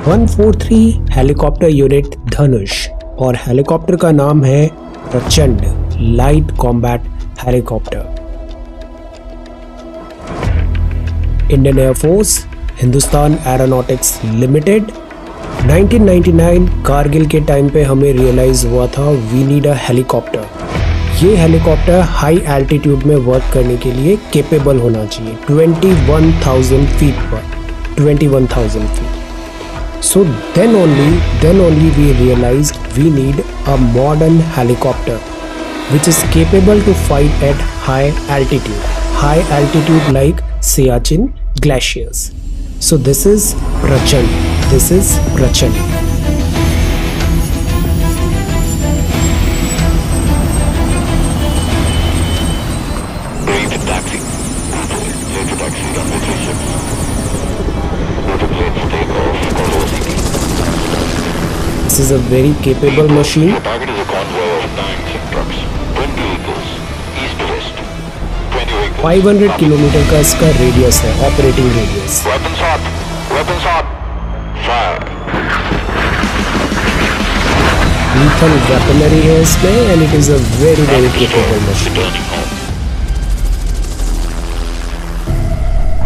143 helicopter unit धनुष और helicopter का नाम है Prachand light combat helicopter. Indian Air Force Hindustan Aeronautics Limited 1999 Kargil के टाइम पे हमें रियलाइज़ हुआ था वी नीड अ हेलीकॉप्टर ये हेलीकॉप्टर हाई एल्टीट्यूड में वर्क करने के लिए केपेबल होना चाहिए 21,000 फीट पर 21,000 feet So then only, then only we realized we need a modern helicopter which is capable to fight at high altitude, high altitude like Siachen glaciers. So this is Prachand. This is Prachand. Is a very capable machine. Target is a convoy of tanks and trucks. 20 vehicles, east west. 20 vehicles. 500 kilometre का इसका radius है operating radius Weapons hot. Weapons hot. Fire. lethal weaponry है इसमें and it is a very very capable machine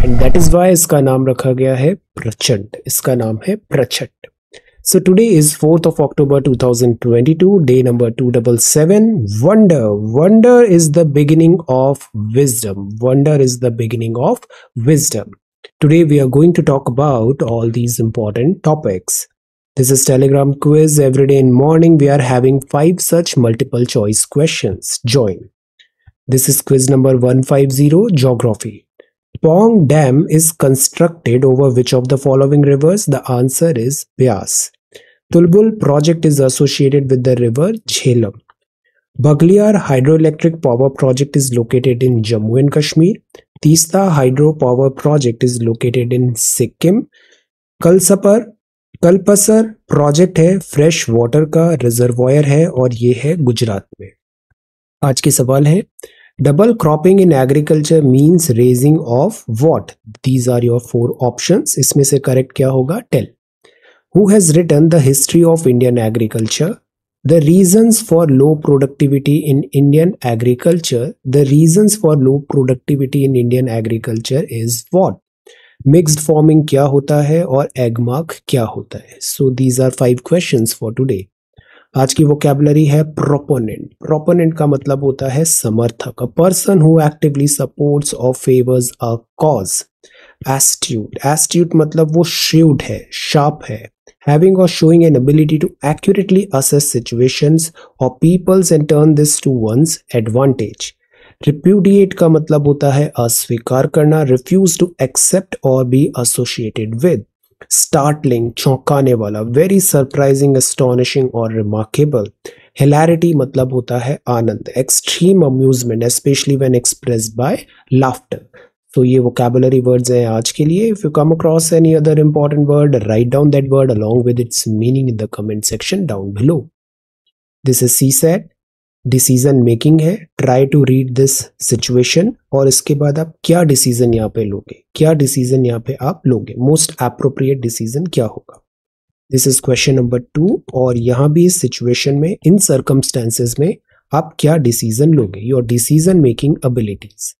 and that is why इसका नाम रखा गया है प्रचंड इसका नाम है प्रचंड so today is 4th of October 2022 day number 277 wonder wonder is the beginning of wisdom. Wonder is the beginning of wisdom. Today we are going to talk about all these important topics. This is telegram quiz. Every day in morning we are having five such multiple choice questions. Join. This is quiz number 150 geography. Pong Dam is constructed over which of the following rivers? The answer is Byas. Tulbul project is associated with the river Jhelum. Bagliar hydroelectric power project is located in Jammu and Kashmir. Tista hydropower project is located in Sikkim. Kalsapar Kalpasar project है fresh water का reservoir है और ये है गुजरात में आज के सवाल है Double cropping in agriculture means raising of what? These are your four options. इसमें से correct क्या होगा? Tell. Who has written the history of Indian agriculture? The reasons for low productivity in Indian agriculture. The reasons for low productivity in Indian agriculture is what? Mixed farming क्या होता है और egg mark क्या होता है? So these are five questions for today. आज की vocabulary है प्रोपोनेंट प्रोपोनेंट का मतलब होता है समर्थक a person who actively supports और favours a cause astute astute मतलब वो श्रूड है शार्प है having or showing an ability to accurately assess situations or peoples and turn this to one's advantage repudiate का मतलब होता है अस्वीकार करना refuse to accept or be associated with startling चौंकाने वाला वेरी सरप्राइजिंग एस्टोनिशिंग और रिमार्केबल हिलैरिटी मतलब होता है आनंद extreme amusement especially when expressed by laughter तो ये वोकेबुलरी वर्ड्स हैं आज के लिए. If you come across any other important word write down that word along with its meaning in the comment section down below this is C SAT decision making है. Try to read this situation और इसके बाद आप क्या decision यहाँ पे लोगे? क्या डिसीज़न यहाँ पे आप लोगे? मोस्ट अप्रोप्रिएट डिसीज़न क्या होगा? This is question number two और यहाँ भी इस सिचुएशन में इन सर्कमस्टेंसेज में, आप क्या डिसीज़न लोगे? Your decision making abilities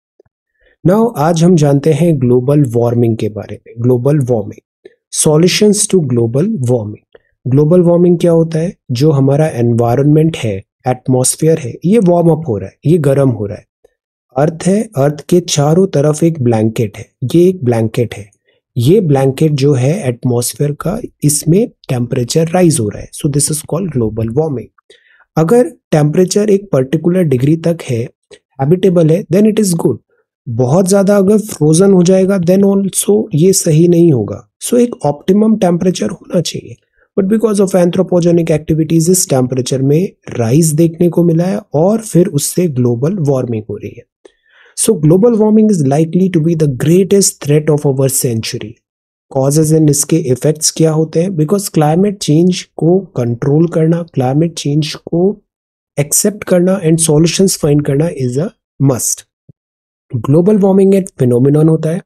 now आज हम जानते हैं ग्लोबल वार्मिंग के बारे में global warming solutions to global warming global warming क्या होता है? जो हमारा एनवायरनमेंट है एटमॉस्फेयर है, ये वार्म अप हो रहा है, ये गर्म हो रहा है। अर्थ है अर्थ के चारों तरफ़ एक ब्लैंकेट है, ये एक ब्लैंकेट है। ये ब्लैंकेट जो है एटमॉस्फेयर का, इसमें टेम्परेचर राइज हो रहा है। So this is called global warming अगर टेम्परेचर एक पर्टिकुलर डिग्री तक है हैबिटेबल है देन इट इज़ गुड बहुत ज़्यादा अगर फ्रोजन हो जाएगा देन ऑल्सो ये सही नहीं होगा। सो so, एक ऑप्टिमम टेम्परेचर होना चाहिए। But because of anthropogenic activities इस टेम्परेचर में राइज देखने को मिला है और फिर उससे ग्लोबल वार्मिंग हो रही है। So global warming is likely to be the greatest threat of our century causes and इसके इफेक्ट्स क्या होते हैं? बिकॉज़ क्लाइमेट चेंज को कंट्रोल करना क्लाइमेट चेंज को एक्सेप्ट करना एंड सॉल्यूशंस फाइंड करना is a must global warming एक फिनोमिनन होता है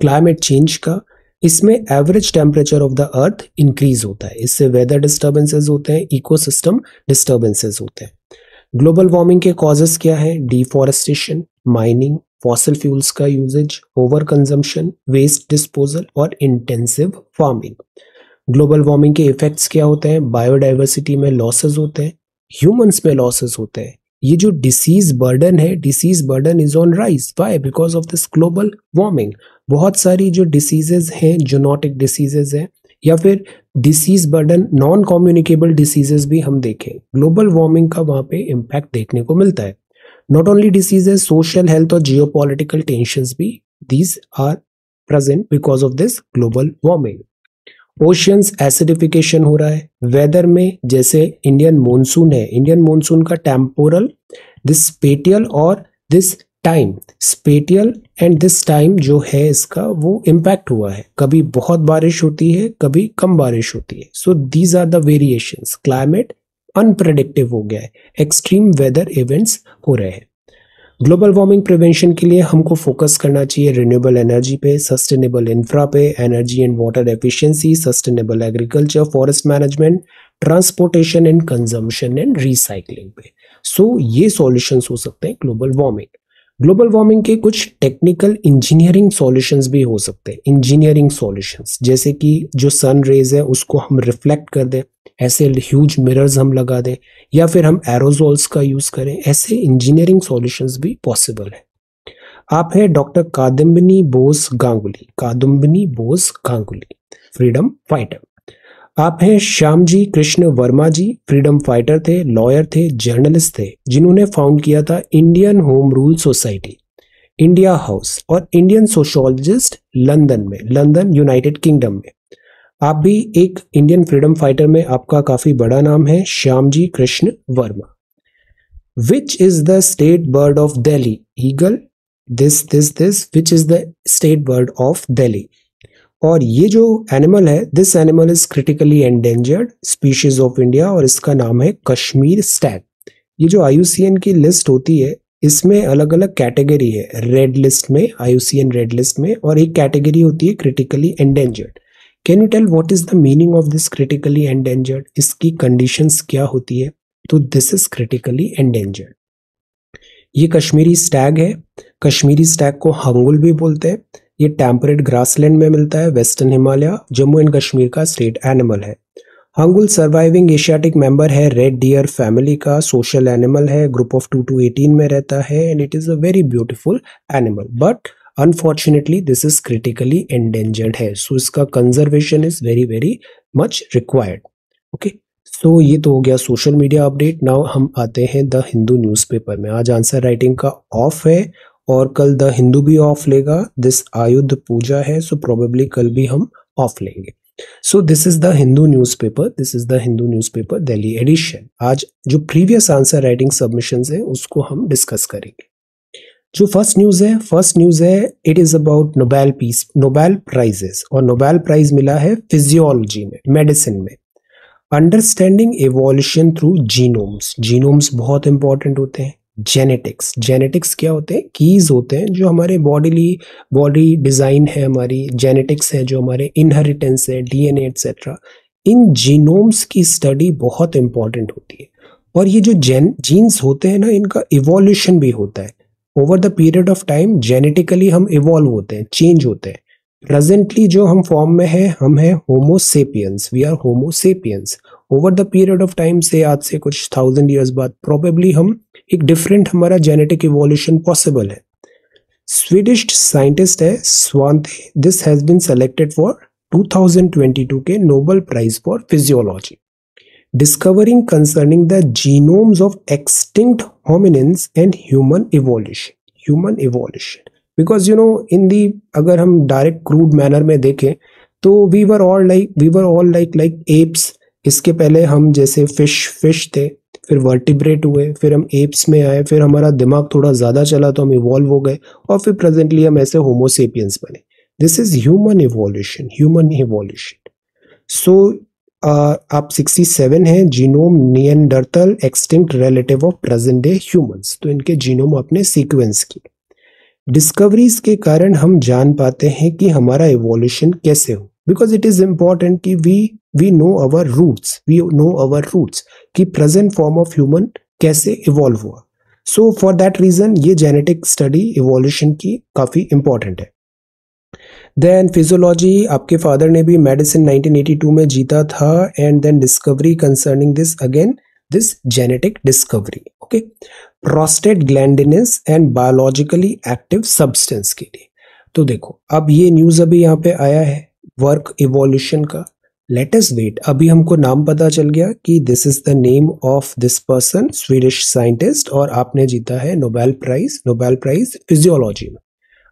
क्लाइमेट चेंज का, इसमें average temperature of the earth increase होता है। इससे वेदर डिस्टर्बेंसेज होते हैं इकोसिस्टम डिस्टर्बेंसेज होते हैं। ग्लोबल वार्मिंग के कॉजेस क्या है? डिफॉरेस्टेशन माइनिंग फॉसल फ्यूल्स का usage over consumption waste disposal और इंटेंसिव फ़ार्मिंग ग्लोबल वार्मिंग के इफेक्ट्स क्या होते हैं? बायोडाइवर्सिटी में लॉसेज होते हैं ह्यूमंस में लॉसेज होते हैं। ये जो डिसीज बर्डन है disease burden is on rise why because of this global warming बहुत सारी जो डिसीजेज हैं जोनोटिक डिसीजेज हैं, या फिर disease burden non communicable diseases भी हम देखें। ग्लोबल वार्मिंग का वहाँ पे इम्पैक्ट देखने को मिलता है। Not only diseases social health और जियो पोलिटिकल टेंशन भी these are present because of this global warming oceans acidification हो रहा है। वेदर में जैसे इंडियन मॉनसून है इंडियन मॉनसून का टेम्पोरल दिस स्पेटियल और this time spatial and this time जो है इसका वो इम्पैक्ट हुआ है। कभी बहुत बारिश होती है, कभी कम बारिश होती है। So these are the variation climate unpredictive हो गया है एक्सट्रीम वेदर इवेंट्स हो रहे हैं। ग्लोबल वार्मिंग प्रिवेंशन के लिए हमको फोकस करना चाहिए रिन्यूएबल एनर्जी पे सस्टेनेबल इंफ्रा पे energy and water efficiency sustainable agriculture forest management transportation and consumption and recycling पे। सो so, ये सॉल्यूशंस हो सकते हैं ग्लोबल वार्मिंग ग्लोबल वार्मिंग के कुछ टेक्निकल इंजीनियरिंग सॉल्यूशंस भी हो सकते हैं। इंजीनियरिंग सॉल्यूशंस जैसे कि जो सन रेज है उसको हम रिफ्लेक्ट कर दें। ऐसे ह्यूज मिरर्स हम लगा दें, या फिर हम एरोजोल्स का यूज़ करें, ऐसे इंजीनियरिंग सॉल्यूशंस भी पॉसिबल है। आप है doctor Kadambini Bose Ganguly, Kadambini Bose Ganguly freedom fighter आप हैं श्याम जी कृष्ण वर्मा जी फ्रीडम फाइटर थे लॉयर थे जर्नलिस्ट थे, जिन्होंने फाउंड किया था Indian home rule society India house और इंडियन सोशोलॉजिस्ट लंदन में लंदन यूनाइटेड किंगडम में। आप भी एक इंडियन फ्रीडम फाइटर में आपका काफ़ी बड़ा नाम है Shyam ji Krishna Varma. Which is the state bird of Delhi eagle this this this which is the state bird of Delhi और ये जो एनिमल है this animal is critically endangered species of India और इसका नाम है Kashmir Stag ये जो आयुसीएन की लिस्ट होती है, इसमें अलग अलग कैटेगरी है। रेड लिस्ट में आयुसीएन रेड लिस्ट में और एक कैटेगरी होती है critically endangered can you tell what is the meaning of this critically endangered इसकी कंडीशंस क्या होती है? तो दिस इज़ क्रिटिकली एंडेंजर्ड ये कश्मीरी स्टैग है। कश्मीरी स्टैग को हंगुल भी बोलते हैं। ये टेम्परेट ग्रासलैंड में मिलता है वेस्टर्न हिमालय जम्मू एंड कश्मीर का स्टेट एनिमल है। हंगुल सर्वाइविंग एशियाटिक मेंबर है। रेड डियर फैमिली का सोशल एनिमल है। Group of two to eighteen में रहता है। And it is a very beautiful animal but unfortunately this is critically endangered है। सो so, इसका conservation is very very much required okay so ये तो हो गया सोशल मीडिया अपडेट नाउ हम आते हैं द हिंदू न्यूज़पेपर में। आज आंसर राइटिंग का ऑफ़ है और कल द हिंदू भी ऑफ़ लेगा। दिस आयुध पूजा है सो so प्रोबेबली कल भी हम ऑफ़ लेंगे। So this is the Hindu newspaper this is the Hindu newspaper Delhi edition आज जो प्रीवियस आंसर राइटिंग सबमिशन है, उसको हम डिस्कस करेंगे। जो फ़र्स्ट न्यूज़ है फ़र्स्ट न्यूज़ है it is about Nobel peace Nobel prizes और नोबेल प्राइज मिला है फिजियोलॉजी में मेडिसिन में. Understanding evolution through genomes genomes बहुत इंपॉर्टेंट होते हैं. जेनेटिक्स जेनेटिक्स क्या होते हैं? कीज होते हैं जो हमारे बॉडीली बॉडी डिज़ाइन है हमारी जेनेटिक्स है जो हमारे इनहेरिटेंस है डीएनए एटसेट्रा इन जीनोम्स की स्टडी बहुत इंपॉर्टेंट होती है. और ये जो जेन जीन्स होते हैं ना, इनका इवोल्यूशन भी होता है. Over the period of time genetically हम इवॉल्व होते हैं चेंज होते हैं। प्रेजेंटली जो हम फॉर्म में है, हम है homo sapiens we are homo sapiens over the period of time से आज से कुछ थाउज़ेंड ईयर्स बाद प्रोबेबली हम एक डिफरेंट हमारा जेनेटिक इवोल्यूशन पॉसिबल है। स्वीडिश साइंटिस्ट है Svante this has been selected for 2022 के Nobel prize for physiology discovering concerning the genomes of extinct hominins and human evolution human evolution because you know in the अगर हम direct crude manner में देखें तो we were all like we were all like like apes इसके पहले हम जैसे fish fish थे, फिर वर्टिब्रेट हुए, फिर हम एप्स में आए, फिर हमारा दिमाग थोड़ा ज़्यादा चला तो हम इवॉल्व हो गए, और फिर प्रेजेंटली हम ऐसे होमोसेपियंस बने. This is human evolution human evolution so आप 67 हैं genome Neanderthal extinct relative of present day humans तो इनके जीनोम आपने सीक्वेंस किए। डिस्कवरीज के कारण हम जान पाते हैं कि हमारा इवोल्यूशन कैसे हो। बिकॉज़ इट इज़ इंपॉर्टेंट कि we we know our roots we know our roots कि प्रेजेंट फॉर्म ऑफ़ ह्यूमन कैसे इवॉल्व हुआ। सो फॉर दैट रीजन ये जेनेटिक स्टडी इवोल्यूशन की काफ़ी इंपॉर्टेंट है। देन फिजियोलॉजी आपके फादर ने भी मेडिसिन 1982 में जीता था and then discovery concerning this again this genetic discovery okay prostaglandins and biologically active substance के लिए। तो देखो, अब ये न्यूज़ अभी यहाँ पे आया है वर्क इवोल्यूशन का। लेटेस्ट वेट अभी हमको नाम पता चल गया कि this is the name of this person Swedish scientist और आपने जीता है Nobel prize Nobel prize physiology में।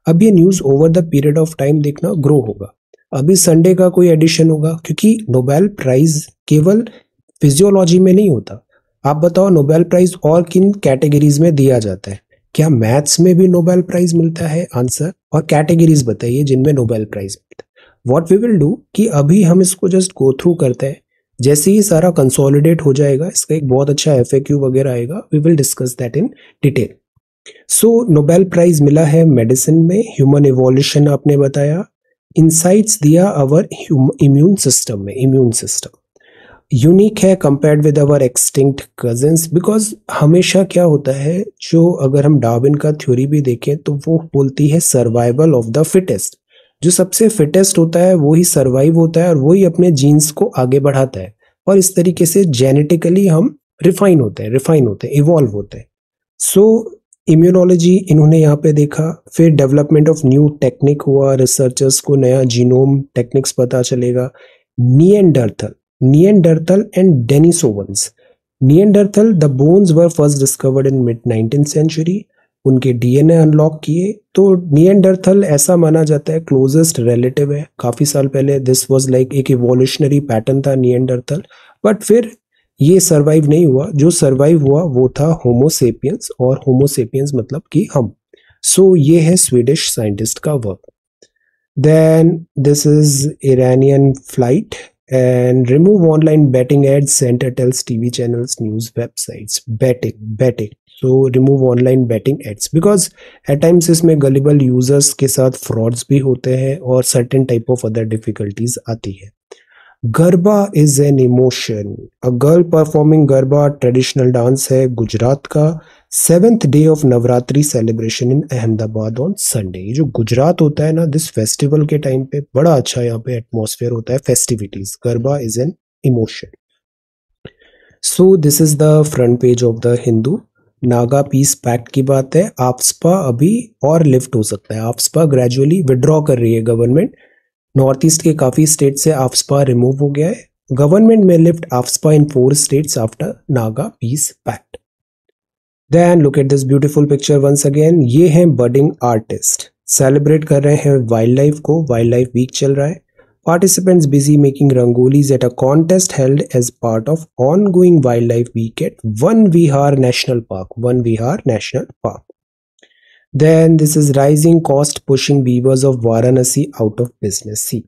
अब ये news over the period of time देखना ग्रो होगा। अभी संडे का कोई एडिशन होगा, क्योंकि नोबेल प्राइज केवल फिजियोलॉजी में नहीं होता। आप बताओ नोबेल प्राइज और किन कैटेगरीज में दिया जाता है? क्या मैथ्स में भी नोबेल प्राइज मिलता है? आंसर और कैटेगरीज बताइए जिनमें नोबेल प्राइज मिलता है। वॉट वी विल डू कि अभी हम इसको जस्ट गो थ्रू करते हैं। जैसे ही सारा कंसोलिडेट हो जाएगा, इसका एक बहुत अच्छा एफ़ वगैरह आएगा we will discuss that in detail so Nobel prize मिला है मेडिसिन में ह्यूमन इवोल्यूशन आपने बताया इंसाइट्स दिया अवर इम्यून सिस्टम में इम्यून सिस्टम यूनिक है compared with our extinct cousins because हमेशा क्या होता है, जो अगर हम डार्विन का थ्योरी भी देखें तो वो बोलती है सर्वाइवल ऑफ़ द फिटेस्ट जो सबसे फिटेस्ट होता है, वो ही सर्वाइव होता है और वही अपने जीन्स को आगे बढ़ाता है। और इस तरीके से जेनेटिकली हम रिफाइन होते हैं रिफाइन होते हैं इवॉल्व होते हैं। सो इम्यूनोलॉजी इन्होंने यहाँ पे देखा फिर डेवलपमेंट ऑफ़ न्यू टेक्निक हुआ रिसर्चर्स को नया जीनोम टेक्निक्स पता चलेगा। Neanderthal Neanderthal and Denisovans Neanderthal, the bones were first discovered in mid 19th century. उनके डीएनए अनलॉक किए। तो नियंडरथल ऐसा माना जाता है क्लोजेस्ट रिलेटिव है। काफ़ी साल पहले दिस वाज लाइक एक इवोल्यूशनरी पैटर्न था नियंडरथल बट फिर ये सरवाइव नहीं हुआ। जो सरवाइव हुआ वो था होमोसेपियंस और होमोसेपियंस मतलब कि हम। सो so, ये है स्वीडिश साइंटिस्ट का work then this is Iranian flight and remove online baiting ads centre tells TV channel news websites baiting baiting so remove online baiting ads because at times इसमें gullible users के साथ frauds भी होते हैं और certain type of other difficulties आती है। Garba is an emotion a girl performing garba traditional dance है गुजरात का। Seventh day of Navratri celebration in Ahmedabad on Sunday जो गुजरात होता है ना दिस फेस्टिवल के टाइम पे बड़ा अच्छा यहाँ पे एटमोसफेयर होता है festivities garba is an emotion so this is the front page of the Hindu Naga peace pact की बात है। आफ्सपा अभी और लिफ्ट हो सकता है। आफ्सपा ग्रेजुअली विड्रॉ कर रही है गवर्नमेंट नॉर्थ ईस्ट के काफ़ी स्टेट से आफ्सपा रिमूव हो गया है। गवर्नमेंट में lift AFSPA in four states after Naga peace pact. Then look at this beautiful picture once again ये हैं बर्डिंग आर्टिस्ट सेलिब्रेट कर रहे हैं वाइल्ड लाइफ को। वाइल्ड लाइफ वीक चल रहा है। Participants busy making rangolis at a contest held as part of ongoing wildlife week at One Vihar National Park. One Vihar National Park. Then this is rising cost pushing beavers of Varanasi out of business. See,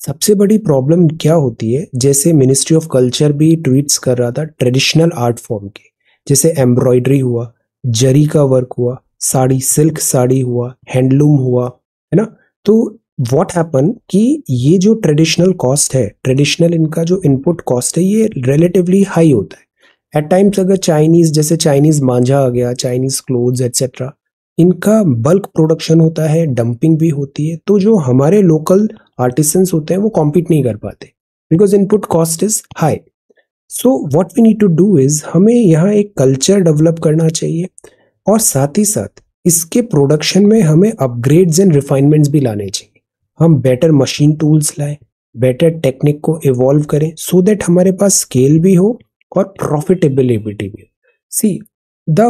सबसे बड़ी problem क्या होती है? जैसे ministry of culture भी tweets कर रहा था ट्रेडिशनल आर्ट फॉर्म के। जैसे एम्ब्रॉयडरी हुआ जरी का वर्क हुआ साड़ी सिल्क साड़ी हुआ हैंडलूम हुआ है ना? तो वॉट हैपन कि ये जो ट्रेडिशनल कॉस्ट है ट्रेडिशनल इनका जो इनपुट कॉस्ट है ये रिलेटिवली हाई होता है। एट टाइम्स अगर चाइनीज़ जैसे चाइनीज़ मांझा आ गया चाइनीज़ क्लोथ्स एट्सेट्रा इनका बल्क प्रोडक्शन होता है डंपिंग भी होती है तो जो हमारे लोकल आर्टिसंस होते हैं, वो कॉम्पीट नहीं कर पाते because input cost is high so what we need to do is हमें यहाँ एक कल्चर डेवलप करना चाहिए, और साथ ही साथ, इसके प्रोडक्शन में हमें अपग्रेड्स एंड रिफाइनमेंट्स भी लाने चाहिए। हम बेटर मशीन टूल्स लाएँ बेटर टेक्निक को इवॉल्व करें सो so दैट हमारे पास स्केल भी हो और प्रॉफिटेबिलिटी भी हो। See the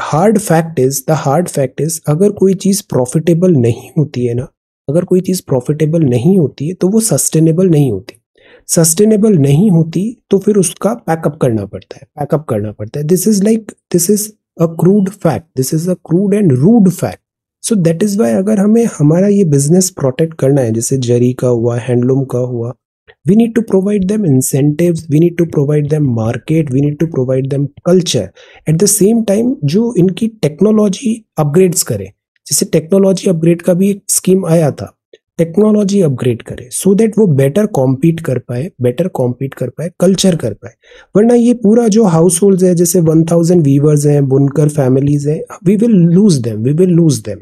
hard fact is the hard fact is अगर कोई चीज़ प्रॉफिटेबल नहीं होती है ना, अगर कोई चीज़ प्रॉफिटेबल नहीं होती है तो वो सस्टेनेबल नहीं होती। सस्टेनेबल नहीं होती तो फिर उसका पैकअप करना पड़ता है पैकअप करना पड़ता है। This is like this is a crude fact this is a crude and rude fact so that is why अगर हमें, हमारा ये बिज़नेस प्रोटेक्ट करना है, जैसे जरी का हुआ हैंडलूम का हुआ we need to provide them incentive we need to provide them market we need to provide them culture at the same time जो इनकी टेक्नोलॉजी अपग्रेड्स करे, जैसे टेक्नोलॉजी अपग्रेड का भी एक स्कीम आया था टेक्नोलॉजी अपग्रेड करे सो दैट वो बेटर कॉम्पीट कर पाए बेटर कॉम्पीट कर पाए कल्चर कर पाए. वरना ये पूरा जो हाउस होल्ड है, जैसे वन थाउज़ेंड वीवर्स हैं बुनकर फैमिलीज़ हैं we will lose them we will lose them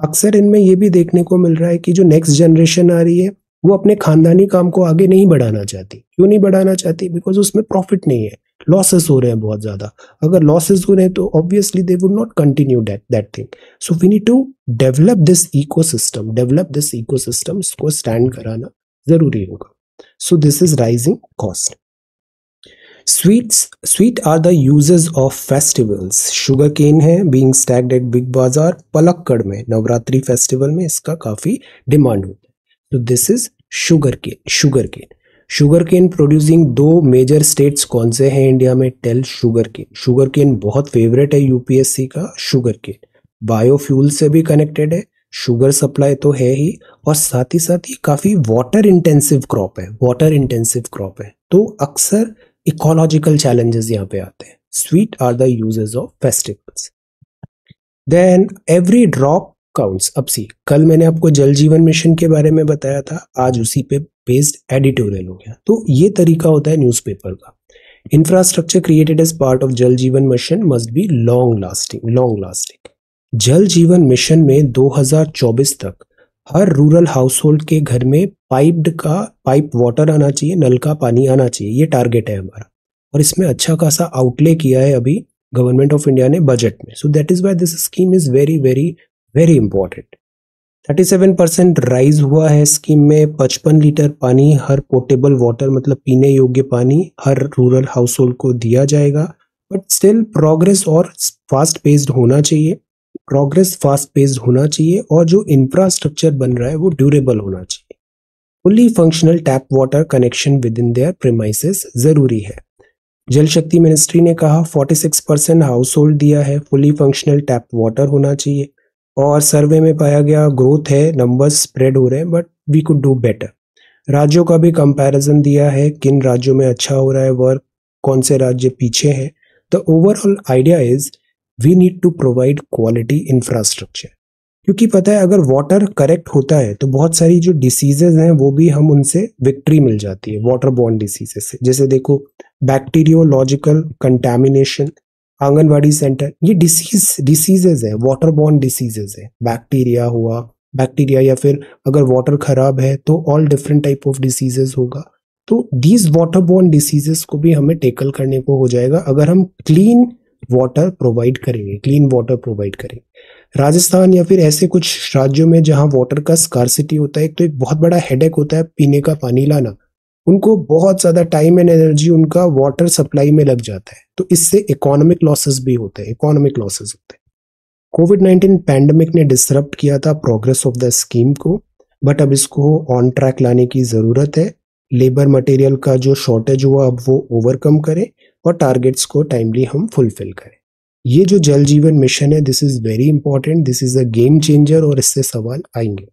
अक्सर इनमें ये भी देखने को मिल रहा है कि जो नेक्स्ट जनरेशन आ रही है वो अपने खानदानी काम को आगे नहीं बढ़ाना चाहती। क्यों नहीं बढ़ाना चाहती? बिकॉज़ उसमें प्रॉफिट नहीं है। लॉसेस हो रहे हैं बहुत ज़्यादा। अगर लॉसेस हो रहे हैं तो obviously they would not continue that that thing so we need to develop this ecosystem develop this ecosystem इसको स्टैंड कराना ज़रूरी होगा। So this is rising cost sweets sweet are the uses of festivals sugar cane है being stacked eight big बाज़ार पलक्कड़ में Navratri festival में इसका काफ़ी डिमांड होता है। तो this is sugar cane sugar cane sugar cane producing दो मेजर स्टेट्स कौन से हैं इंडिया में? Tell sugar cane sugar cane बहुत फेवरेट है यूपीएससी का, शुगर केन बायोफ्यूल से भी कनेक्टेड है, शुगर सप्लाई तो है ही, और साथ ही साथ ये काफ़ी वाटर इंटेंसिव क्रॉप है वाटर इंटेंसिव क्रॉप है. तो अक्सर इकोलॉजिकल चैलेंजेस यहाँ पे आते हैं. Sweet are the uses of festivals then every drop counts अब सी कल मैंने आपको जल जीवन मिशन के बारे में बताया था, आज उसी पे बेस्ड एडिटोरियल हो गया। तो ये तरीका होता है न्यूज़पेपर का। Infrastructure created as part of Jal Jeevan mission must be long lasting long lasting Jal Jeevan mission में 2024 तक हर रूरल हाउस होल्ड के घर में पाइप्ड का पाइप वाटर आना चाहिए, नल का पानी आना चाहिए, ये टारगेट है हमारा। और इसमें अच्छा खासा आउटले किया है अभी गवर्नमेंट ऑफ़ इंडिया ने बजट में। So that is why this scheme is very very very important 37 percent rise हुआ है स्कीम में 55 लीटर पानी हर पोर्टेबल वाटर मतलब पीने योग्य पानी हर रूरल हाउस होल्ड को दिया जाएगा। बट स्टिल प्रोग्रेस और फास्ट पेस्ड होना चाहिए। प्रोग्रेस फास्ट पेस्ड होना चाहिए और जो इंफ्रास्ट्रक्चर बन रहा है वो ड्यूरेबल होना चाहिए। Fully functional tap water connection within their premises ज़रूरी है। जल शक्ति मिनिस्ट्री ने कहा 46 परसेंट हाउस होल्ड दिया है। फुली फंक्शनल टैप वाटर होना चाहिए। और सर्वे में पाया गया ग्रोथ है नंबर्स स्प्रेड हो रहे हैं but we could do better राज्यों का भी कंपैरिजन दिया है, किन राज्यों में अच्छा हो रहा है वर्क कौन से राज्य पीछे हैं। The overall idea is we need to provide quality infrastructure क्योंकि पता है, अगर वाटर करेक्ट होता है तो बहुत सारी जो डिसीजेज हैं, वो भी हम उनसे विक्ट्री मिल जाती है वाटर बॉर्न डिसीजेज से। जैसे देखो बैक्टीरियोलॉजिकल कंटेमिनेशन आंगनवाड़ी सेंटर, ये डिसीज डिसीजेज है वाटर बॉर्न डिसीजेज है। बैक्टीरिया हुआ बैक्टीरिया या फिर अगर वाटर खराब है तो all different type of diseases होगा। तो दीज वाटर बॉर्न डिसीजेस को भी हमें टेकल करने को हो जाएगा, अगर हम क्लीन वाटर प्रोवाइड करेंगे क्लीन वाटर प्रोवाइड करेंगे। राजस्थान या फिर ऐसे कुछ राज्यों में जहाँ वाटर का स्कारसिटी होता है तो एक बहुत बड़ा हेडेक होता है, पीने का पानी लाना। उनको बहुत ज़्यादा टाइम एंड एनर्जी उनका वाटर सप्लाई में लग जाता है। तो इससे इकोनॉमिक लॉसेस भी होते हैं इकोनॉमिक लॉसेस होते हैं। कोविड नाइन्टीन पैंडमिक ने डिसरप्ट किया था प्रोग्रेस ऑफ़ द स्कीम को बट अब इसको ऑन ट्रैक लाने की ज़रूरत है। लेबर मटेरियल का जो शॉर्टेज हुआ, अब वो ओवरकम करें और टारगेट्स को टाइमली हम फुलफिल करें। ये जो जल जीवन मिशन है this is very important this is a game changer और इससे सवाल आएँगे।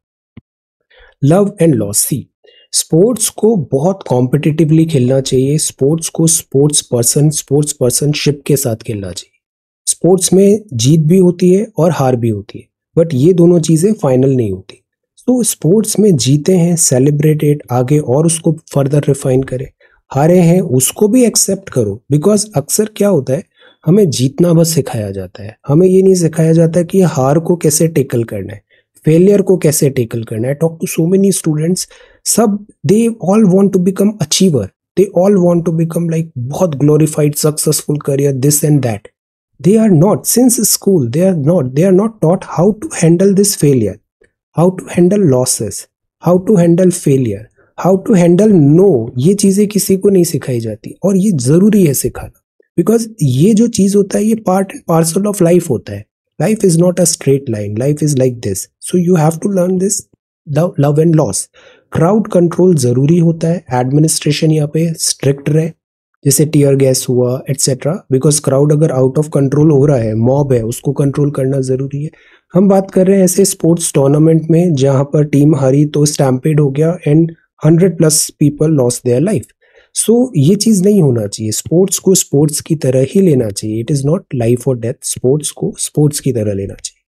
Love and loss see sports को बहुत कॉम्पिटिटिवली खेलना चाहिए। स्पोर्ट्स को स्पोर्ट्स पर्सन, स्पोर्ट्स पर्सनशिप के साथ खेलना चाहिए। स्पोर्ट्स में जीत भी होती है और हार भी होती है बट ये दोनों चीज़ें फाइनल नहीं होती। तो स्पोर्ट्स में जीते हैं सेलिब्रेटेड आगे और उसको फर्दर रिफाइन करें। हारे हैं, उसको भी एक्सेप्ट करो बिकॉज़ अक्सर क्या होता है, हमें जीतना बस सिखाया जाता है। हमें ये नहीं सिखाया जाता कि हार को कैसे टेकल करना है फेलियर को कैसे टेकल करना है। Talk to so many students सब they all want to become achiever they all want to become like बहुत glorified successful career this and that they are not. Since school, they are not. They are not taught how to handle this failure, how to handle losses, how to handle failure, how to handle no. ये चीज़ें किसी को नहीं सिखाई जाती और ये ज़रूरी है सिखाना। बिकॉज़ ये जो चीज़ होता है, ये part and parcel of life होता है। Life is not a straight line life is like this so you have to learn this love and loss crowd control ज़रूरी होता है एडमिनिस्ट्रेशन यहाँ पे स्ट्रिक्ट रहे, जैसे टीयर गैस हुआ एटसेट्रा बिकॉज़ क्राउड अगर आउट ऑफ़ कंट्रोल हो रहा है मॉब है, उसको कंट्रोल करना ज़रूरी है। हम बात कर रहे हैं ऐसे स्पोर्ट्स टूर्नामेंट में, जहाँ पर टीम हारी तो स्टैम्पेड हो गया and hundred plus people loss their life so ये चीज़ नहीं होना चाहिए। स्पोर्ट्स को स्पोर्ट्स की तरह ही लेना चाहिए। इट इज़ नॉट लाइफ और डेथ स्पोर्ट्स को स्पोर्ट्स की तरह लेना चाहिए।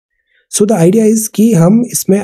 सो द आइडिया इज़ कि हम इसमें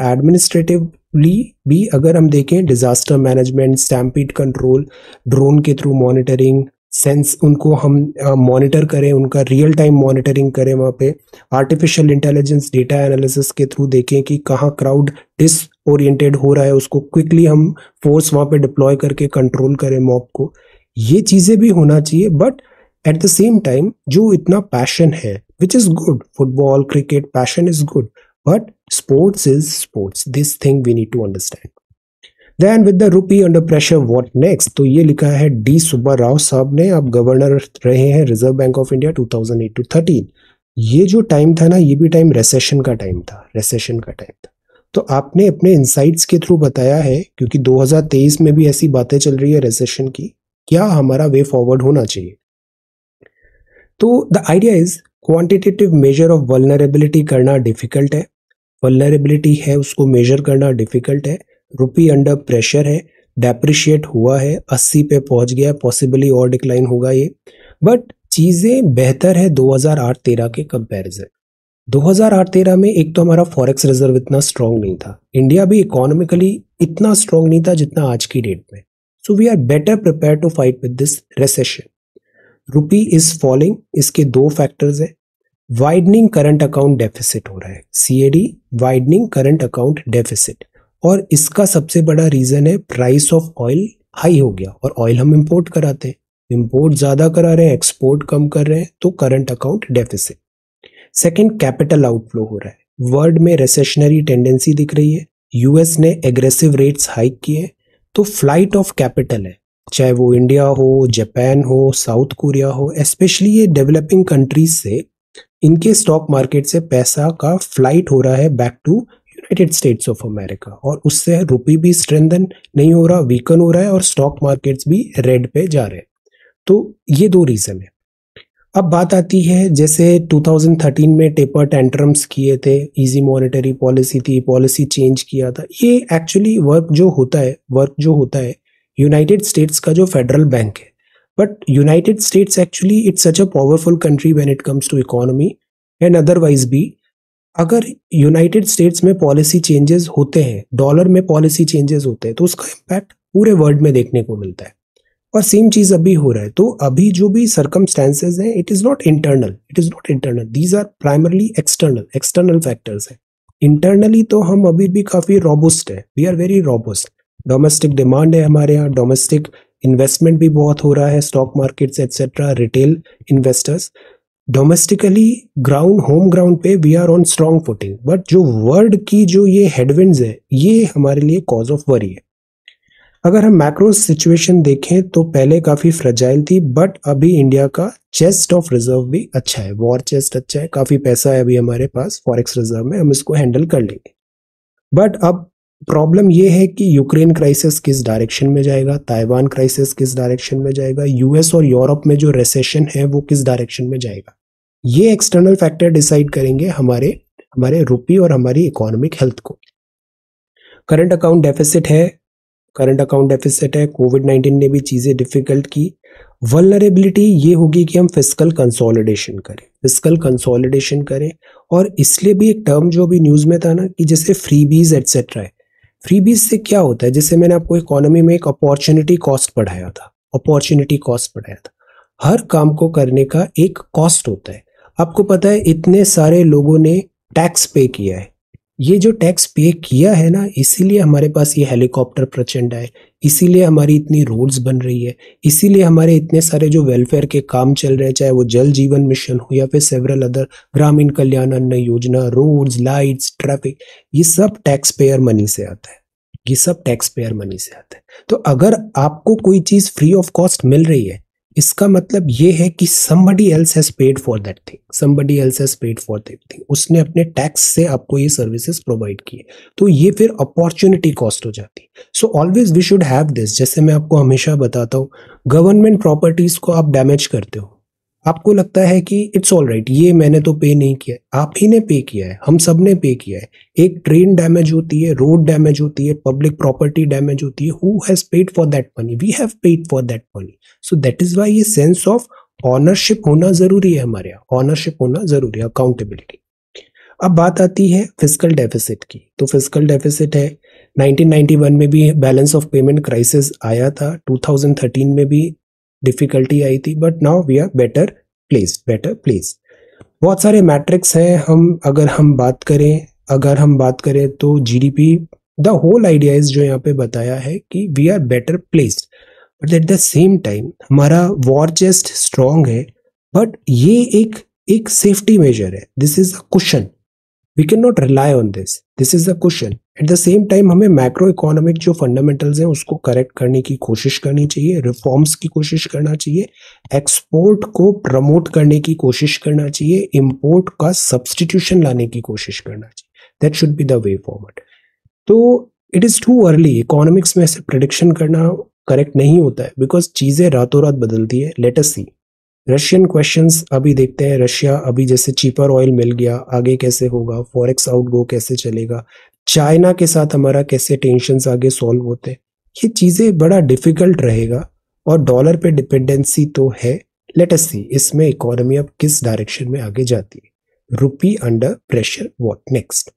एडमिनिस्ट्रेटिवली भी अगर हम देखें disaster management stampede control drone के थ्रू मॉनिटरिंग सेंस उनको हम मॉनिटर uh, करें उनका रियल टाइम मॉनिटरिंग करें वहाँ पे। आर्टिफिशियल इंटेलिजेंस डेटा एनालिसिस के थ्रू देखें कि कहाँ क्राउड डिस ओरिएंटेड हो रहा है उसको क्विकली हम फोर्स वहाँ पे डिप्लॉय करके कंट्रोल करें मॉब को। ये चीज़ें भी होना चाहिए but at the same time जो इतना पैशन है which is good football cricket passion is good but sports is sports this thing we need to understand then with the rupee under pressure what next तो ये लिखा है D Subba Rao साहब ने, अब गवर्नर रहे हैं Reserve Bank of India 2008 to 13 ये जो टाइम था ना, ये भी टाइम रेसेशन का टाइम था रेसेशन का टाइम था. तो आपने अपने इंसाइट्स के थ्रू बताया है, क्योंकि 2023 में भी ऐसी बातें चल रही है रेसेशन की, क्या हमारा वे फॉरवर्ड होना चाहिए? तो the idea is quantitative measure of vulnerability करना डिफ़िकल्ट है. वलनरेबिलिटी है, उसको मेजर करना डिफ़िकल्ट है रुपी अंडर प्रेशर है डेप्रिशिएट हुआ है 80 पे पहुँच गया पॉसिबली और डिक्लाइन होगा ये। बट चीज़ें बेहतर है 2008-13 के कंपैरिजन 2008-13 में एक तो हमारा फॉरेक्स रिज़र्व इतना स्ट्रांग नहीं था। इंडिया भी इकोनॉमिकली इतना स्ट्रांग नहीं था जितना आज की डेट में। So we are better prepare to fight with this recession rupee is falling इसके दो फैक्टर्स है। वाइडनिंग करंट अकाउंट डेफिसिट हो रहा है। C A widening current account deficit और इसका सबसे बड़ा रीजन है प्राइस ऑफ़ ऑयल हाई हो गया और ऑयल हम इंपोर्ट कराते हैं। इंपोर्ट ज़्यादा करा रहे हैं एक्सपोर्ट कम कर रहे हैं तो current account deficit second capital outflow हो रहा है। वर्ल्ड में रेसेशनरी टेंडेंसी दिख रही है। यूएस ने एग्रेसिव रेट्स हाइक किए तो फ़्लाइट ऑफ़ कैपिटल है। चाहे वो इंडिया हो जापान हो साउथ कोरिया हो स्पेशली ये डेवलपिंग कंट्रीज़ से इनके स्टॉक मार्केट से पैसा का फ़्लाइट हो रहा है back to United States of America और उससे रुपी भी स्ट्रेंथन नहीं हो रहा वीकन हो रहा है और स्टॉक मार्केट्स भी रेड पे जा रहे हैं। तो ये दो रीजन है। अब बात आती है, जैसे 2013 में टेपर टेंट्रम्स किए थे इजी मॉनेटरी पॉलिसी थी पॉलिसी चेंज किया था, ये एक्चुअली वर्क जो होता है वर्क जो होता है यूनाइटेड स्टेट्स का जो फेडरल बैंक है but United States actually it's such a powerful country when it comes to economy and otherwise भी, अगर यूनाइटेड स्टेट्स में पॉलिसी चेंजेस होते हैं डॉलर में पॉलिसी चेंजेस होते हैं तो उसका इम्पैक्ट पूरे वर्ल्ड में देखने को मिलता है। और सेम चीज़ अभी हो रहा है। तो अभी जो भी सर्कमस्टेंसेज हैं it is not internal it is not internal these are primarily external external factors है। इंटरनली तो हम अभी भी काफ़ी रॉबुस्ट है। We are very robust domestic demand है हमारे यहाँ डोमेस्टिक इन्वेस्टमेंट भी बहुत हो रहा है stock markets etcetera retail investors domestically ground home ground पे we are on strong footing but जो वर्ल्ड की जो ये हेडविंड्स है, ये हमारे लिए कॉज ऑफ़ वरी है। अगर हम मैक्रो सिचुएशन देखें तो पहले काफ़ी फ्रजाइल थी बट अभी इंडिया का चेस्ट ऑफ़ रिज़र्व भी अच्छा है। वॉर चेस्ट अच्छा है, काफ़ी पैसा है अभी हमारे पास फॉरेक्स रिज़र्व में हम इसको हैंडल कर लेंगे। बट अब प्रॉब्लम ये है कि यूक्रेन क्राइसिस किस डायरेक्शन में जाएगा, ताइवान क्राइसिस किस डायरेक्शन में जाएगा, यूएस और यूरोप में जो रिसेशन है वो किस डायरेक्शन में जाएगा। ये एक्सटर्नल फैक्टर डिसाइड करेंगे हमारे हमारे रुपी और हमारी इकोनॉमिक हेल्थ को। करंट अकाउंट डेफिसिट है करंट अकाउंट डेफिसिट है कोविड नाइन्टीन ने भी चीज़ें डिफ़िकल्ट की। वलनरेबिलिटी ये होगी कि हम फ़िज़िकल कंसोलिडेशन करें फ़िज़िकल कंसोलिडेशन करें। और इसलिए भी एक टर्म जो अभी न्यूज़ में था ना कि जैसे फ्री बीज एट्सेट्रा है। फ्रीबीज से क्या होता है? जैसे मैंने आपको इकोनॉमी में एक अपॉर्चुनिटी कॉस्ट पढ़ाया था। अपॉर्चुनिटी कॉस्ट पढ़ाया था। हर काम को करने का एक कॉस्ट होता है। आपको पता है, इतने सारे लोगों ने टैक्स पे किया है। ये जो टैक्स पे किया है ना, इसीलिए हमारे पास ये हेलीकॉप्टर प्रचंड है। इसीलिए हमारी इतनी रोड्स बन रही है। इसीलिए हमारे इतने सारे जो वेलफेयर के काम चल रहे हैं, चाहे वो जल जीवन मिशन हो या फिर सेवरल अदर ग्रामीण कल्याण अन्न योजना रोड्स लाइट्स ट्रैफ़िक ये सब टैक्स पेयर मनी से आता है। ये सब टैक्स पेयर मनी से आता है। तो अगर आपको कोई चीज़ फ्री ऑफ़ कॉस्ट मिल रही है इसका मतलब ये है कि somebody else has paid for that thing. Somebody else has paid for that thing. उसने अपने टैक्स से आपको ये सर्विसेज़ प्रोवाइड किए। तो ये फिर अपॉर्चुनिटी कॉस्ट हो जाती। है so always we should have this जैसे मैं आपको हमेशा बताता हूँ गवर्नमेंट प्रॉपर्टीज़ को आप डैमेज करते हो। आपको लगता है कि इट्स ऑल राइट ये मैंने तो पे नहीं किया आप ही ने पे किया है, हम सबने पे किया है। एक ट्रेन डैमेज होती है रोड डैमेज होती है पब्लिक प्रॉपर्टी डैमेज होती है who has paid for that money we have paid for that money so that is why ये सेंस ऑफ़ ऑनरशिप होना ज़रूरी है हमारे यहाँ। ऑनरशिप होना ज़रूरी है अकाउंटेबिलिटी अब बात आती है फ़िज़िकल डेफिसिट की। तो फ़िज़िकल डेफिसिट है 1991 में भी बैलेंस ऑफ़ पेमेंट क्राइसिस आया था 2013 में भी डिफिकल्टी आई थी but now we are better place better place बहुत सारे मैट्रिक्स हैं, हम अगर हम बात करें, अगर हम बात करें तो GDP the whole idea is जो यहाँ पे बताया है कि we are better placed but at the same time हमारा वॉर चेस्ट स्ट्रांग है बट ये एक एक सेफ्टी मेजर है. This is a question we can not rely on this this is a question at the same time हमें macro economic जो fundamentals हैं, उसको करेक्ट करने की कोशिश करनी चाहिए रिफॉर्म्स की कोशिश करना चाहिए एक्सपोर्ट को प्रमोट करने की कोशिश करना चाहिए इम्पोर्ट का सब्सटीट्यूशन लाने की कोशिश करना चाहिए। That should be the way forward तो it is too early economics में ऐसे प्रडिक्शन करना करेक्ट नहीं होता है बिकॉज़ चीज़ें रातों रात बदलती है। लेटेस्ट सी रशियन क्वेश्चंस अभी देखते हैं। रशिया अभी जैसे चीपर ऑयल मिल गया, आगे कैसे होगा? फॉरेक्स आउट गो कैसे चलेगा? चाइना के साथ हमारा कैसे टेंशन आगे सॉल्व होते? ये चीज़ें बड़ा डिफ़िकल्ट रहेगा और डॉलर पे डिपेंडेंसी तो है। लेटस सी इसमें इकोनॉमी अब किस डायरेक्शन में आगे जाती है? Rupee under pressure what next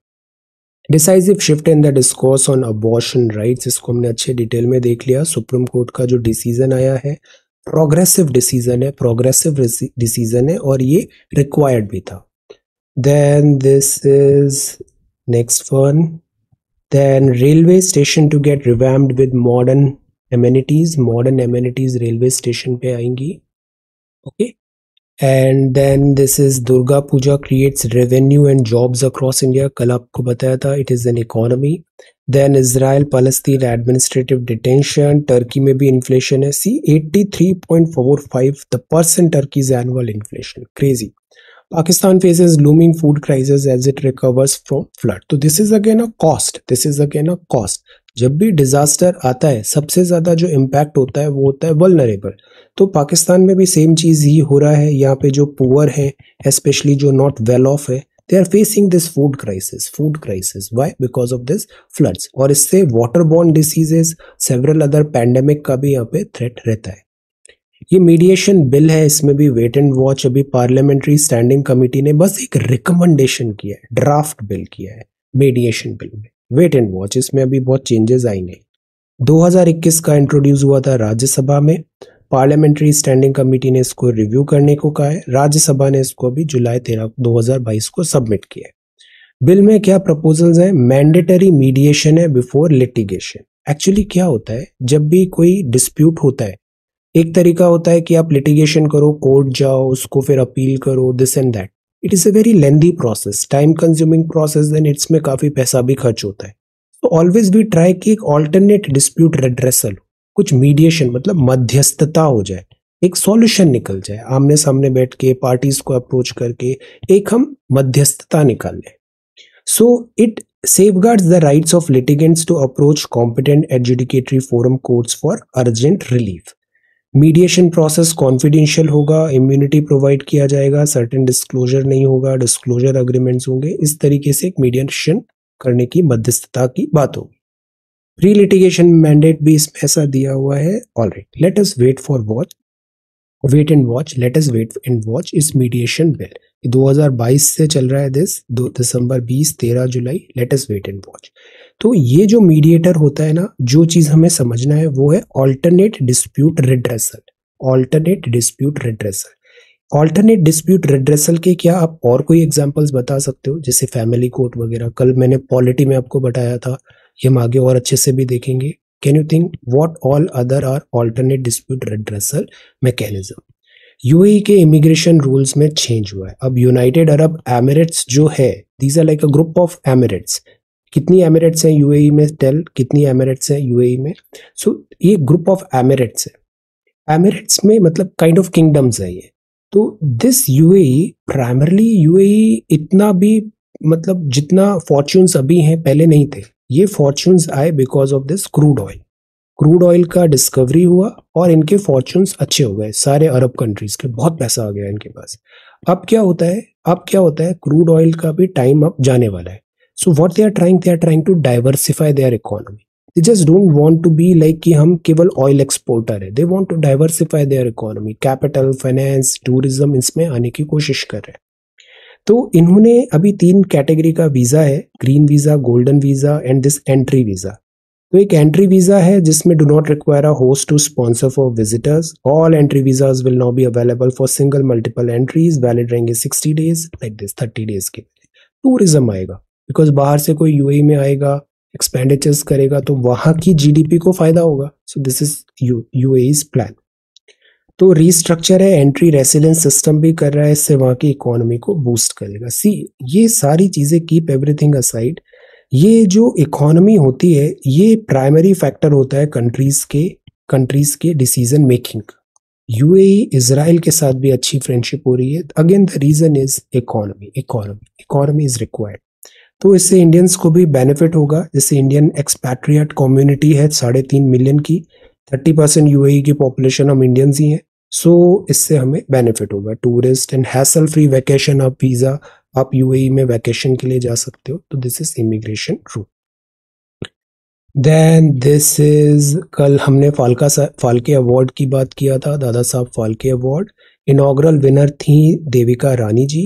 decisive shift in the discourse on abortion rights इसको हमने अच्छे डिटेल में देख लिया। सुप्रीम कोर्ट का जो डिसीज़न आया है प्रोग्रेसिव डिसीज़न है प्रोग्रेसिव डिसीज़न है और ये रिक्वायर्ड भी था। Then this is next one then railway station to get revamped with modern amenities modern amenities railway station पे आएँगी okay and then this is Durga Puja creates revenue and jobs across India कल आपको बताया था it is an economy then Israel Palestine administrative detention Turkey में भी inflation है see 83.45 the percent Turkey's annual inflation crazy Pakistan faces looming food crisis as it recovers from flood तो this is again a cost this is again a cost जब भी disaster आता है, सबसे ज़्यादा जो इम्पैक्ट होता है, वो होता है वलनरेबल तो पाकिस्तान में भी सेम चीज़ ही हो रहा है। यहाँ पे जो पुअर है स्पेशली जो नॉट वेल ऑफ़ है they are facing this food crisis food crisis why because of this floods और इससे water borne diseases several other pandemic का भी यहाँ पे थ्रेट रहता है। ये मीडिएशन बिल है, इसमें भी वेट एंड वॉच अभी पार्लियामेंट्री स्टैंडिंग कमेटी ने बस एक रिकमेंडेशन किया है ड्राफ्ट बिल किया है मीडिएशन बिल में। वेट एंड वॉच इसमें अभी बहुत चेंजेस आई नहीं। 2021 का इंट्रोड्यूस हुआ था राज्यसभा में पार्लियामेंट्री स्टैंडिंग कमेटी ने इसको रिव्यू करने को कहा है, राज्यसभा ने इसको अभी जुलाई तेरह 2022 को सबमिट किया है। बिल में क्या प्रपोजल्स हैं? मैंडेटरी मीडिएशन है बिफोर लिटिगेशन एक्चुअली क्या होता है? जब भी कोई डिस्प्यूट होता है एक तरीका होता है कि आप लिटिगेशन करो कोर्ट जाओ, उसको फिर अपील करो this and that it is a very lengthy process time consuming process then it's में काफ़ी पैसा भी खर्च होता है। तो ऑलवेज भी ट्राई कि एक ऑल्टरनेट डिस्प्यूट रेड्रेसल कुछ मीडिएशन मतलब मध्यस्थता हो जाए, एक सॉल्यूशन निकल जाए आमने सामने बैठ के पार्टीज़ को अप्रोच करके, एक हम मध्यस्थता निकाल लें। So it safeguards the rights of litigants to approach competent adjudicatory forum courts for urgent relief. Mediation process confidential होगा इम्यूनिटी प्रोवाइड किया जाएगा सर्टेन डिस्क्लोजर नहीं होगा डिस्क्लोजर अग्रीमेंट्स होंगे। इस तरीके से एक मीडिएशन करने की मध्यस्थता की बात होगी। प्री लिटिगेशन मैंडेट भी इसमें ऐसा दिया हुआ है। All right let us wait for watch wait and watch let us wait and watch इस मीडिएशन बिल 2022 से चल रहा है दिस दो दिसंबर 20 13 जुलाई let us wait and watch तो ये जो मीडिएटर होता है ना, जो चीज़ हमें समझना है, वो है alternate dispute redressal alternate dispute redressal alternate dispute redressal के क्या आप और कोई एग्जाम्पल्स बता सकते हो? जैसे फैमिली कोर्ट वगैरह। कल मैंने पॉलिटी में आपको बताया था, ये हम आगे और अच्छे से भी देखेंगे। Can you think what all other are alternate dispute redressal mechanism UAE के इमिग्रेशन रूल्स में चेंज हुआ है। अब यूनाइटेड अरब एमिरेट्स जो है these are like a group of Emirates कितनी एमिरेट्स हैं यूएई में? टेल कितनी एमिरेट्स हैं यूएई में? सो so, ये ग्रुप ऑफ़ एमिरेट्स है। एमिरेट्स में मतलब काइंड ऑफ़ किंगडम्स है ये। तो दिस यूएई प्राइमरली यूएई इतना भी मतलब जितना फॉर्च्यून्स अभी हैं पहले नहीं थे। ये फॉर्च्यून्स आए because of this crude oil crude oil का डिस्कवरी हुआ और इनके फॉर्च्यून्स अच्छे हो गए सारे अरब कंट्रीज़ के। बहुत पैसा आ गया इनके पास। अब क्या होता है? अब क्या होता है? क्रूड ऑयल का भी टाइम अब जाने वाला है। So what they are trying they are trying to diversify their economy they just don't want to be like कि हम केवल ऑयल एक्सपोर्टर है. They want to diversify their economy capital finance tourism इसमें आने की कोशिश कर रहे हैं। तो इन्होंने अभी तीन कैटेगरी का वीज़ा है. Green visa golden visa and this entry visa तो एक एंट्री वीज़ा है जिसमें do not require a host to sponsor for visitors all entry visas will now be available for single multiple entries valid रहेंगे sixty days like this thirty days के tourism आएगा। Because बाहर से कोई UAE में आएगा एक्सपेंडिचर्स करेगा तो वहाँ की जीडीपी को फ़ायदा होगा। So this is you UAE's plan to restructure है एंट्री रेसिडेंस सिस्टम भी कर रहा है, इससे वहाँ की इकोनॉमी को बूस्ट करेगा। सी ये सारी चीज़ें कीप एवरीथिंग असाइड ये जो इकोनॉमी होती है, ये प्राइमरी फैक्टर होता है कंट्रीज़ के कंट्रीज़ के डिसीज़न मेकिंग यूएई इसराइल के साथ भी अच्छी फ्रेंडशिप हो रही है। Again the reason is economy economy economy is required तो इससे इंडियंस को भी बेनिफिट होगा। जैसे इंडियन एक्सपैट्रियट कम्युनिटी है साढ़े तीन मिलियन की थर्टी परसेंट यूएई की पॉपुलेशन हम इंडियंस ही हैं। सो इससे हमें बेनिफिट होगा। Tourist and hassle free vacation आप वीज़ा आप यूएई में वैकेशन के लिए जा सकते हो। तो this is immigration route then this is कल हमने फाल्का फालके अवार्ड की बात किया था, Dada Saheb Phalke award inaugural winner थी देविका रानी जी।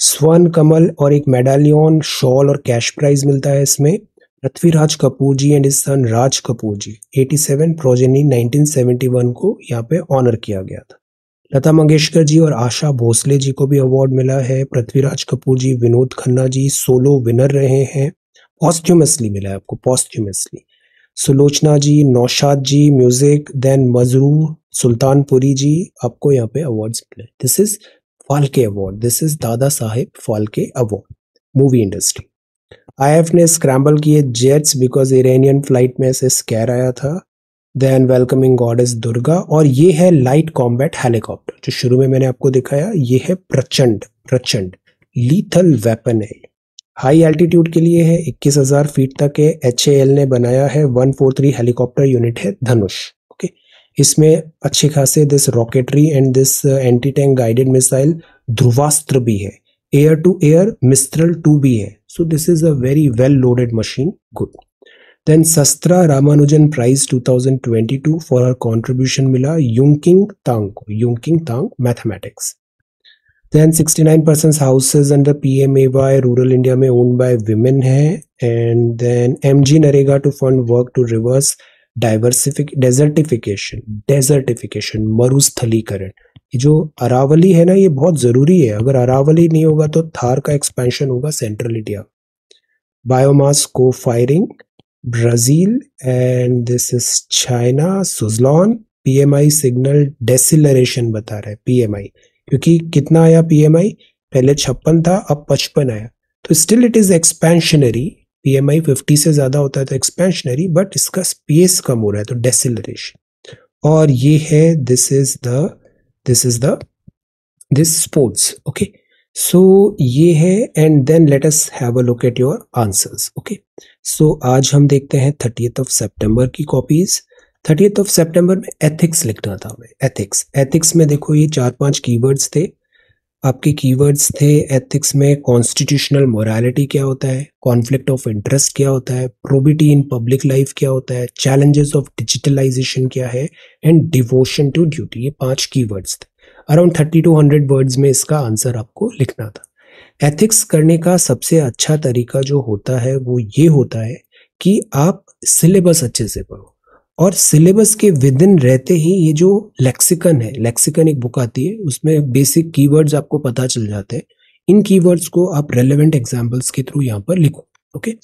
स्वर्ण कमल और एक मेडालियन शॉल और कैश प्राइज मिलता है इसमें। Prithviraj Kapoor ji and son Raj Kapoor ji. 87 progeny 1971 को यहाँ पे ऑनर किया गया था। लता मंगेशकर जी और आशा भोसले जी को भी अवार्ड मिला है। पृथ्वीराज कपूर जी, विनोद खन्ना जी सोलो विनर रहे हैं। पॉस्ट्यूमसली मिला है आपको posthumously Sulochana ji, Naushad ji music then Majrooh Sultanpuri ji, आपको यहाँ पे अवार्ड्स मिले। This is Phalke award this is Dada Saheb Phalke award movie industry IAF ने स्क्रैम्बल किए जेट्स बिकॉज़ इरानियन फ़्लाइट में से स्कैर आया था then welcoming god is Durga और ये है लाइट कॉम्बैट हेलीकॉप्टर जो शुरू में मैंने आपको दिखाया ये है प्रचंड प्रचंड लीथल वेपन है हाई एल्टीट्यूड के लिए है 21,000 फीट तक है। एच ने बनाया है 143 हेलीकॉप्टर यूनिट है धनुष। इसमें अच्छे खासे this rocketry and this anti tank guided missile Dhruvastra भी है air to air Mistral two भी है। So this is a very well loaded machine good then SASTRA Ramanujan prize 2022 for her contribution मिला Yunqing Tang को Yunqing Tang mathematics then 69 percent houses under PMAY rural India में owned by women है। And then MG NREGA to fund work to reverse diversific, desertification desertification, मरुस्थलीकरण। ये जो अरावली है ना, ये बहुत ज़रूरी है। अगर अरावली नहीं होगा तो थार का एक्सपेंशन होगा सेंट्रल इंडिया बायोमास को firing Brazil and this is China Suzlon PMI signal deceleration बता रहा पीएमआई क्योंकि कितना आया पीएमआई पहले छप्पन था, अब पचपन आया। तो still it is expansionary PMI fifty से ज़्यादा होता है तो एक्सपेंशनरी बट इसका स्पेस कम हो रहा है तो डेसिलरेशन और ये है this is the this is the this sports okay so ये है and then let us have a look at your answers okay so आज हम देखते हैं थर्टीथ ऑफ़ सितंबर की कॉपीज थर्टीथ ऑफ़ सितंबर में एथिक्स लिखना था हमें एथिक्स एथिक्स में देखो, ये चार पाँच कीवर्ड्स थे। आपके कीवर्ड्स थे एथिक्स में कॉन्स्टिट्यूशनल मोरालिटी क्या होता है कॉन्फ्लिक्ट ऑफ़ इंटरेस्ट क्या होता है प्रोबिटी इन पब्लिक लाइफ क्या होता है चैलेंजेस ऑफ़ डिजिटलाइजेशन क्या है एंड डिवोशन टू ड्यूटी ये पाँच कीवर्ड्स थे। Around thirty two hundred words में इसका आंसर आपको लिखना था। एथिक्स करने का सबसे अच्छा तरीका जो होता है, वो ये होता है कि आप सिलेबस अच्छे से पढ़ो। और सिलेबस के विद इन रहते ही ये जो लेक्सिकन है लेक्सिकन एक बुक आती है उसमें बेसिक कीवर्ड्स आपको पता चल जाते हैं। इन कीवर्ड्स को आप रेलेवेंट एग्जांपल्स के थ्रू यहाँ पर लिखो ओके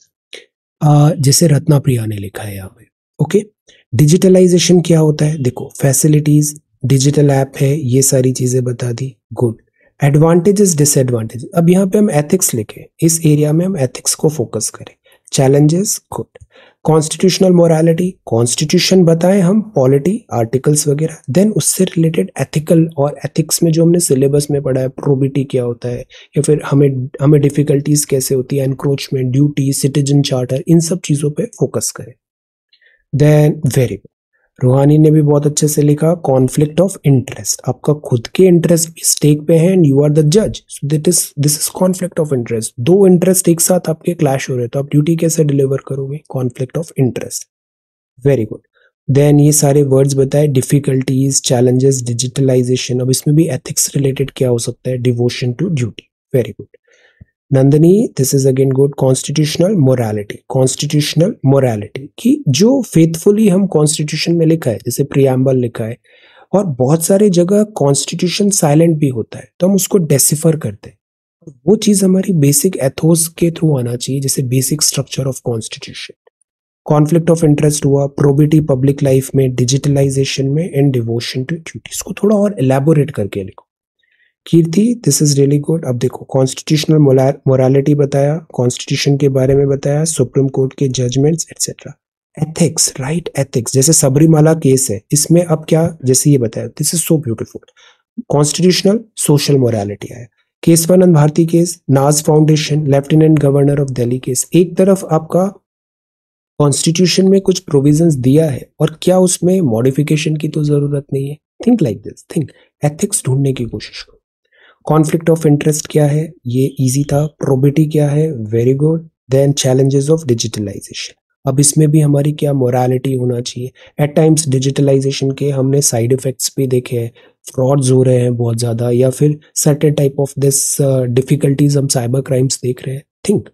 आ, जैसे रत्ना प्रिया ने लिखा है यहाँ पे ओके डिजिटलाइजेशन क्या होता है? देखो फैसिलिटीज़ डिजिटल ऐप है ये सारी चीज़ें बता दी गुड एडवांटेजेस डिसएडवांटेज अब यहाँ पे हम एथिक्स लिखे इस एरिया में हम एथिक्स को फोकस करें। Challenges good constitutional morality constitution बताएँ हम पॉलिटी आर्टिकल्स वगैरह देन उससे रिलेटेड एथिकल और एथिक्स में जो हमने सिलेबस में पढ़ा है प्रोबिटी क्या होता है, या फिर हमें हमें डिफिकल्टीज कैसे होती है एनक्रोचमेंट ड्यूटी सिटीजन चार्टर इन सब चीज़ों पर फोकस करें। देन वेरी गुड रूहानी ने भी बहुत अच्छे से लिखा कॉन्फ्लिक्ट ऑफ़ इंटरेस्ट आपका खुद के इंटरेस्ट स्टेक पे है एंड यू आर द जज that is this is conflict of interest दो इंटरेस्ट एक साथ आपके क्लैश हो रहे तो आप ड्यूटी कैसे डिलीवर करोगे? Conflict of interest very good then ये सारे वर्ड्स बताए डिफिकल्टीज चैलेंजेस डिजिटलाइजेशन अब इसमें भी एथिक्स रिलेटेड क्या हो सकता है? Devotion to duty very good Nandini this is again good constitutional morality constitutional morality कि जो फेथफुली हम कॉन्स्टिट्यूशन में लिखा है, जैसे प्रियम्बल लिखा है, और बहुत सारे जगह कॉन्स्टिट्यूशन साइलेंट भी होता है तो हम उसको डेसिफर करते हैं। वो चीज़ हमारी बेसिक एथोस के थ्रू आना चाहिए, जैसे basic structure of constitution conflict of interest हुआ प्रोबिटी पब्लिक लाइफ में डिजिटलाइजेशन में एंड डिवोशन टू ड्यूटी इसको थोड़ा और एलेबोरेट करके लिखो। Kirti this is really good अब देखो कॉन्स्टिट्यूशनल मोरालिटी बताया कॉन्स्टिट्यूशन के बारे में बताया, सुप्रीम कोर्ट के judgements etcetera ethics right ethics जैसे सबरीमाला केस है, इसमें अब क्या, जैसे ये बताया this is so beautiful constitutional social morality आया। Kesavananda Bharati case, Naz foundation, lieutenant governor of Delhi case. एक तरफ़ आपका कॉन्स्टिट्यूशन में कुछ प्रोविजंस दिया है, और क्या उसमें मॉडिफिकेशन की तो ज़रूरत नहीं है। Think like this think ethics ढूँढने की कोशिश करो। कॉन्फ्लिक्ट ऑफ़ इंटरेस्ट क्या है? ये इजी था। प्रोबिटी क्या है? Very good then challenges of digitalization अब इसमें भी हमारी क्या मोरालिटी होना चाहिए? एट टाइम्स डिजिटलाइजेशन के हमने साइड इफेक्ट्स भी देखे हैं। फ्रॉड्स हो रहे हैं बहुत ज़्यादा या फिर certain type of this difficulties हम साइबर क्राइम्स देख रहे हैं। Think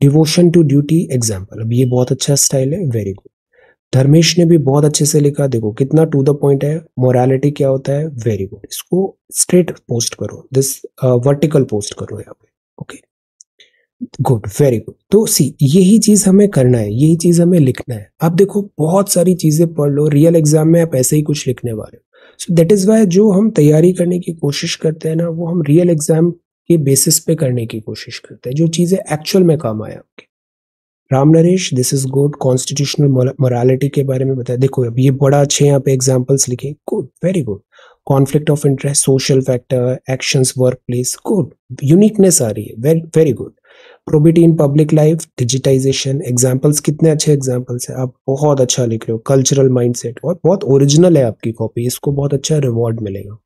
devotion to duty example अब ये बहुत अच्छा स्टाइल है। वेरी गुड धर्मेश ने भी बहुत अच्छे से लिखा, देखो, कितना टू द पॉइंट है मोरालिटी क्या होता है? वेरी गुड इसको स्ट्रेट पोस्ट करो दिस वर्टिकल पोस्ट करो यहाँ पे ओके गुड वेरी गुड तो सी यही चीज़ हमें करना है, यही चीज़ हमें लिखना है। आप देखो, बहुत सारी चीज़ें पढ़ लो रियल एग्ज़ाम में आप ऐसे ही कुछ लिखने वाले हो। सो दैट इज़ वाई जो हम तैयारी करने की कोशिश करते हैं ना, वो हम रियल एग्ज़ाम के बेसिस पे करने की कोशिश करते हैं, जो चीज़ें एक्चुअल में काम आए आपके Ram Naresh this is good constitutional morality के बारे में बताया। देखो, अब ये बड़ा अच्छे यहाँ पे एग्जाम्पल्स लिखे। Good very good conflict of interest social factor actions work place good uniqueness आ रही है। Very very good probity in public life digitization examples कितने अच्छे एग्जाम्पल्स हैं। आप बहुत अच्छा लिख रहे हो। कल्चरल माइंडसेट और बहुत ओरिजिनल है आपकी कॉपी इसको बहुत अच्छा रिवॉर्ड मिलेगा।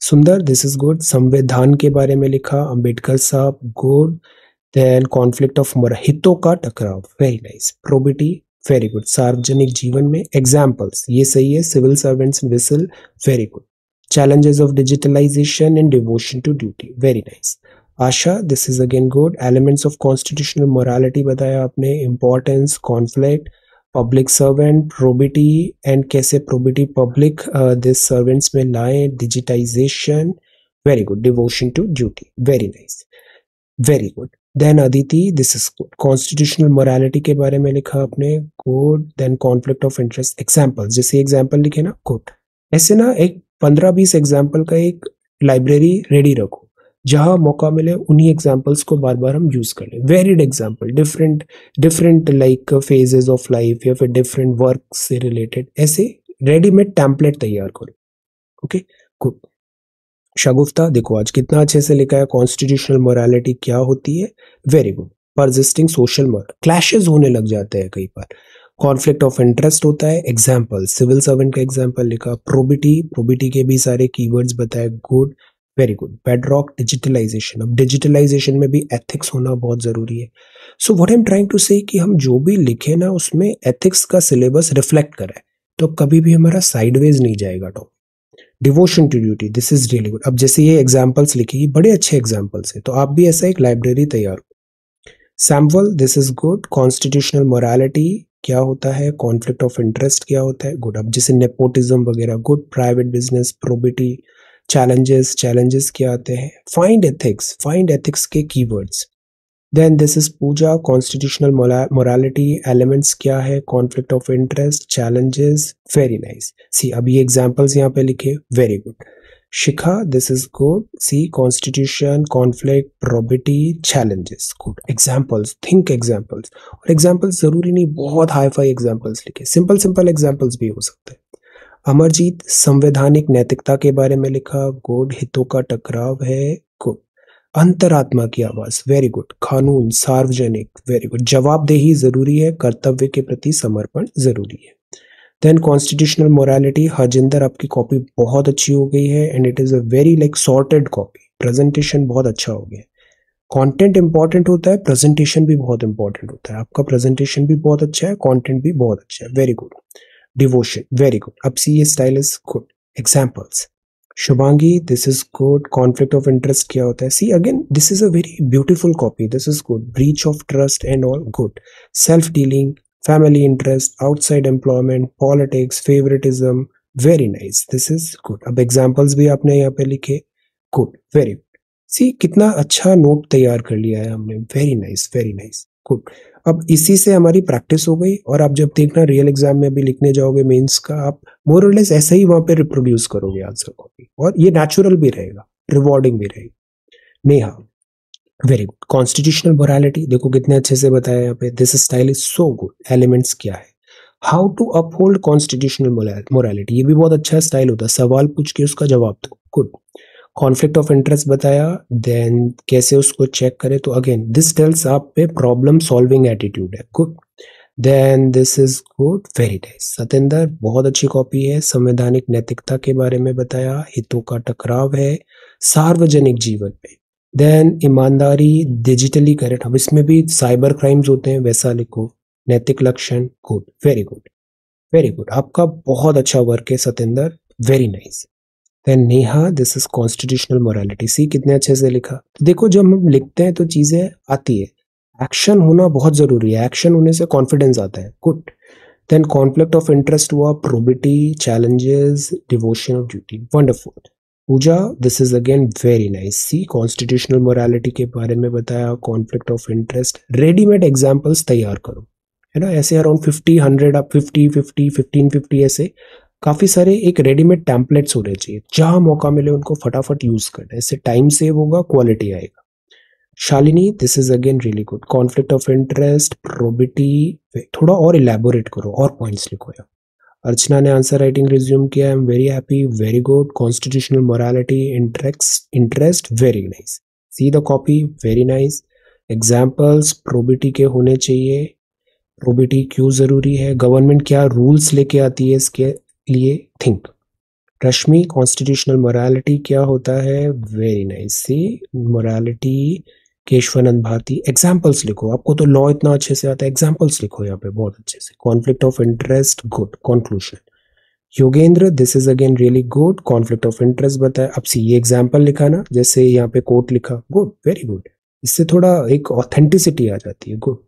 सुंदर दिस इज़ गुड संविधान के बारे में लिखा। अंबेडकर साहब गुड देन कॉन्फ्लिक्ट ऑफ़ हितों का टकराव very nice probity very good सार्वजनिक जीवन में एग्जाम्पल्स ये सही है civil servants whistle very good challenges of digitalization and devotion to duty. Very nice. Asha this is again good elements of constitutional morality बताया आपने importance conflict public servant probity and कैसे probity public this servants में लाए digitization very good devotion to duty very nice very good then Aditi this constitutional morality के बारे में लिखा आपने good then conflict of interest example जैसे example लिखे ना गुड ऐसे ना एक पंद्रह बीस एग्ज़ाम्पल का एक लाइब्रेरी रेडी रखो, जहाँ मौका मिले उन्हीं एग्जाम्पल्स को बार बार हम यूज़ कर लें. Varied example different different like phases of life या फिर डिफरेंट वर्क से रिलेटेड ऐसे रेडीमेड टैम्पलेट तैयार करो. ओके गुड शगुफ्ता देखो आज कितना अच्छे से लिखा है कॉन्स्टिट्यूशनल मोरालिटी क्या होती है? Very good persisting social clashes होने लग जाते हैं कई बार। कॉन्फ्लिक्ट ऑफ़ इंटरेस्ट होता है एग्ज़ाम्पल सिविल सर्वेंट का एग्ज़ाम्पल लिखा प्रोबिटी प्रोबिटी के भी सारे कीवर्ड्स बताए good very good bedrock digitalization अब डिजिटलाइजेशन में भी एथिक्स होना बहुत ज़रूरी है। So I am trying to say कि हम जो भी लिखे ना, उसमें एथिक्स का सिलेबस रिफ्लेक्ट करे तो कभी भी हमारा साइडवेज नहीं जाएगा topic devotion to duty this is really good अब जैसे ये एग्जाम्पल्स लिखी बड़े अच्छे एग्जाम्पल्स हैं तो आप भी ऐसा एक लाइब्रेरी तैयार हो sample this is good constitutional morality क्या होता है? कॉन्फ्लिक्ट ऑफ़ इंटरेस्ट क्या होता है? गुड अब जैसे नेपोटिज्म वगैरह good private business probity challenges challenges क्या आते हैं? फाइंड एथिक्स फाइंड एथिक्स के keywords then this is Puja constitutional morality elements क्या है? Conflict of interest challenges very nice see ये एग्जाम्पल्स यहाँ पे लिखे very good Shikha this is good see constitution conflict probity challenges good examples think examples और examples ज़रूरी नहीं, बहुत हाई फाई एग्जाम्पल्स लिखे. सिंपल सिंपल एग्जाम्पल्स भी हो सकते हैं. अमरजीत, संवैधानिक नैतिकता के बारे में लिखा गुड हितों का टकराव है अंतरात्मा की आवाज़ वेरी गुड कानून, सार्वजनिक वेरी गुड जवाबदेही ज़रूरी है, कर्तव्य के प्रति समर्पण ज़रूरी है। देन कॉन्स्टिट्यूशनल मोरालिटी हजिंदर आपकी कॉपी बहुत अच्छी हो गई है and it is a very like sorted copy presentation बहुत अच्छा हो गया। कंटेंट इंपॉर्टेंट होता है प्रेजेंटेशन भी बहुत इंपॉर्टेंट होता है। आपका प्रेजेंटेशन भी बहुत अच्छा है कंटेंट भी बहुत अच्छा है very good devotion very good अब सी ये style is good examples Shubhangi this is good conflict of interest क्या होता है? See again this is a very beautiful copy this is good breach of trust and all good self dealing family interest outside employment politics favouritism very nice this is good अब examples भी आपने यहाँ पे लिखे. Good very good सी कितना अच्छा note तैयार कर लिया है हमने. Very nice very nice good अब इसी से हमारी प्रैक्टिस हो गई और आप जब देखना रियल एग्ज़ाम में भी लिखने जाओगे मेंस का, आप मोर लेस ऐसा ही वहाँ पे रिप्रोड्यूस करोगे आंसर कॉपी और ये नेचुरल भी रहेगा रिवॉर्डिंग भी रहेगी। Neha very good constitutional morality देखो कितने अच्छे से बताया यहाँ पे। This style is so good elements क्या है? How to uphold constitutional morality ये भी बहुत अच्छा स्टाइल होता है। सवाल पूछ के उसका जवाब दो। गुड कॉन्फ्लिक्ट ऑफ़ इंटरेस्ट बताया देन कैसे उसको चेक करें? तो अगेन दिस टेल्स आप पे प्रॉब्लम सॉल्विंग एटीट्यूड है good then this is good very nice Satendra, बहुत अच्छी कॉपी है, संवैधानिक नैतिकता के बारे में बताया, हितों का टकराव है, सार्वजनिक जीवन में देन ईमानदारी डिजिटली करेक्ट अब इसमें भी साइबर क्राइम्स होते हैं, वैसा लिखो। नैतिक लक्षण good very good very good आपका बहुत अच्छा वर्क है, Satendra very nice then Neha this is constitutional morality see कितने अच्छे से लिखा। तो देखो, जब हम लिखते हैं तो चीज़ें आती है। एक्शन होना बहुत ज़रूरी है। एक्शन होने से कॉन्फिडेंस आता है। Good then conflict of interest हुआ probity challenges devotion of duty wonderful Puja this is again very nice see constitutional morality के बारे में बताया conflict of interest readymade examples तैयार करो। है ना? ऐसे अराउंड फिफ्टी हंड्रेड आप फिफ्टी फिफ्टी फिफ्टीन फिफ्टी ऐसे। काफ़ी सारे एक रेडीमेड टैंपलेट्स होने चाहिए। जहाँ मौका मिले उनको फटाफट यूज़ करना। इससे टाइम सेव होगा क्वालिटी आएगा। Shalini this is again really good conflict of interest probity थोड़ा और इलेबोरेट करो, और पॉइंट्स लिखो यार। अर्चना ने आंसर राइटिंग रिज्यूम किया I am very happy very good constitutional morality interest interest very nice see the copy very nice examples probity के होने चाहिए। प्रोबिटी क्यों ज़रूरी है? गवर्नमेंट क्या रूल्स लेके आती है इसके? लिए थिंक रश्मि कॉन्स्टिट्यूशनल मोरालिटी क्या होता है? Very nice see morality Keshavananda Bharati examples लिखो। आपको तो लॉ इतना अच्छे से आता है। एग्जाम्पल्स लिखो यहाँ पे, बहुत अच्छे से। Conflict of interest good conclusion Yogendra this is again really good conflict of interest बताया। अब सी ये एग्ज़ाम्पल लिखा ना जैसे यहाँ पे कोर्ट लिखा। गुड वेरी गुड इससे थोड़ा एक ऑथेंटिसिटी आ जाती है। Good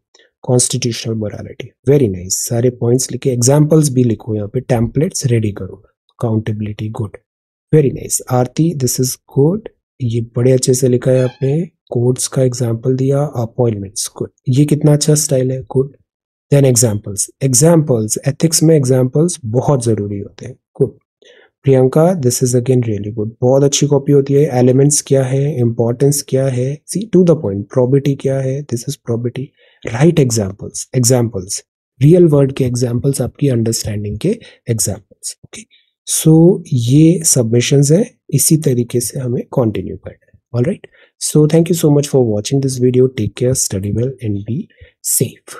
constitutional morality very nice सारे पॉइंट्स लिखे एग्जाम्पल्स भी लिखो यहाँ पे टेम्पलेट्स रेडी करो. Accountability good very nice Aarti this is good ये बड़े अच्छे से लिखा है आपने. कोड्स का एग्ज़ाम्पल दिया अपॉइंटमेंट्स गुड ये कितना अच्छा स्टाइल है? Good then examples examples ethics में एग्जाम्पल्स बहुत ज़रूरी होते हैं. Good Priyanka this is again really good बहुत अच्छी कॉपी होती है. एलिमेंट्स क्या है? इंपॉर्टेंस क्या है? See to the point probity क्या है? This is probity right examples examples real world के एग्जाम्पल्स आपकी अंडरस्टैंडिंग के एग्जाम्पल्स ओके सो ये सबमिशंस है. इसी तरीके से हमें कंटिन्यू करना है. All right so thank you so much for watching this video take care study well and be safe